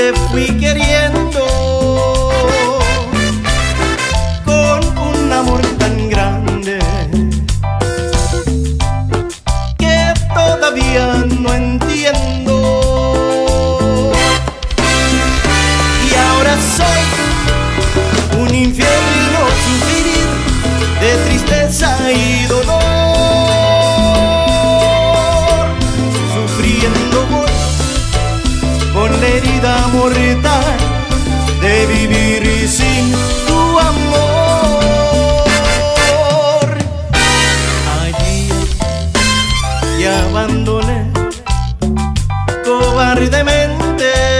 te fui queriendo con un amor tan grande que todavía no entiendo. Y ahora soy un infierno sufrir de tristeza y dolor. Mortal de vivir sin tu amor. Allí te abandoné cobardemente.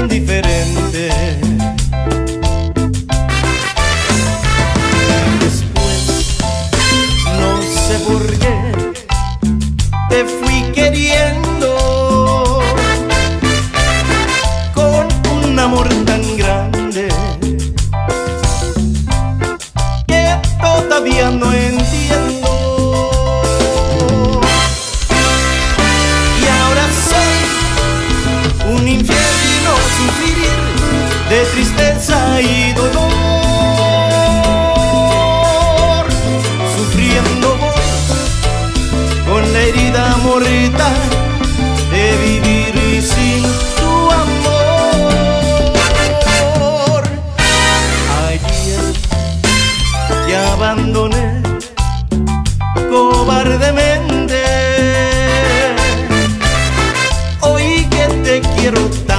Indiferente. Después, no sé por qué, te fui queriendo con un amor tan grande que todavía no entiendo. un infierno sufrir de tristeza y dolor. Sufriendo con la herida mortal de vivir sin tu amor. Ayer te abandoné. quiero